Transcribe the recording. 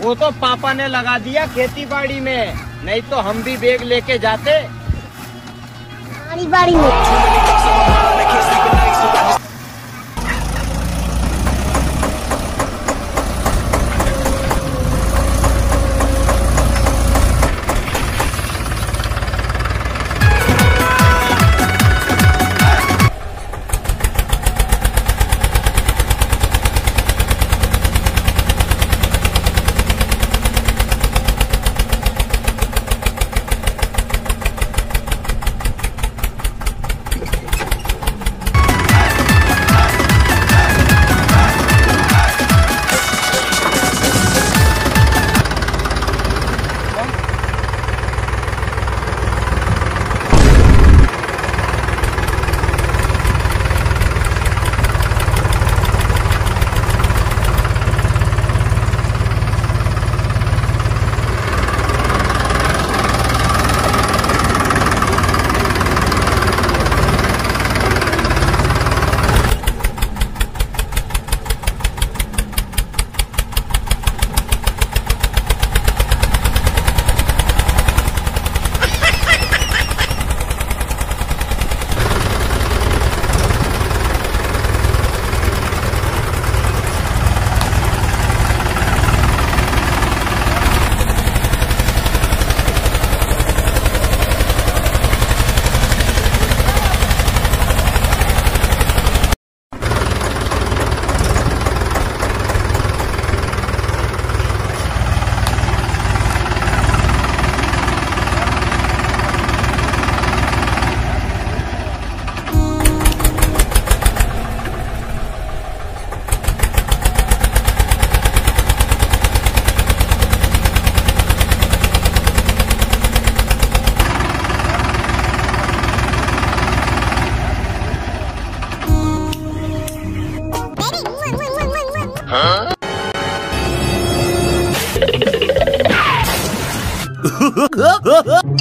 वो तो पापा ने लगा दिया खेती बाड़ी में। नहीं तो हम भी बैग लेके जाते। बाड़ी में।